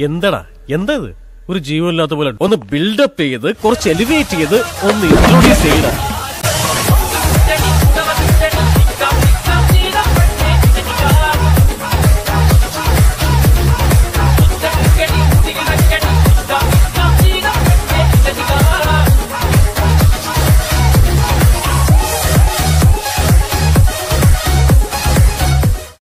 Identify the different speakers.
Speaker 1: എന്താടാ? എന്താ ഇത്? ഒരു ജീവനില്ലാത്ത പോലെ. ഒന്ന് ബിൽഡപ്പ് ചെയ്ത് കുറച്ച് എലിവേറ്റ് ചെയ്ത് ഒന്ന് ഇൻട്രോഡ്യൂസ് ചെയ്യണം.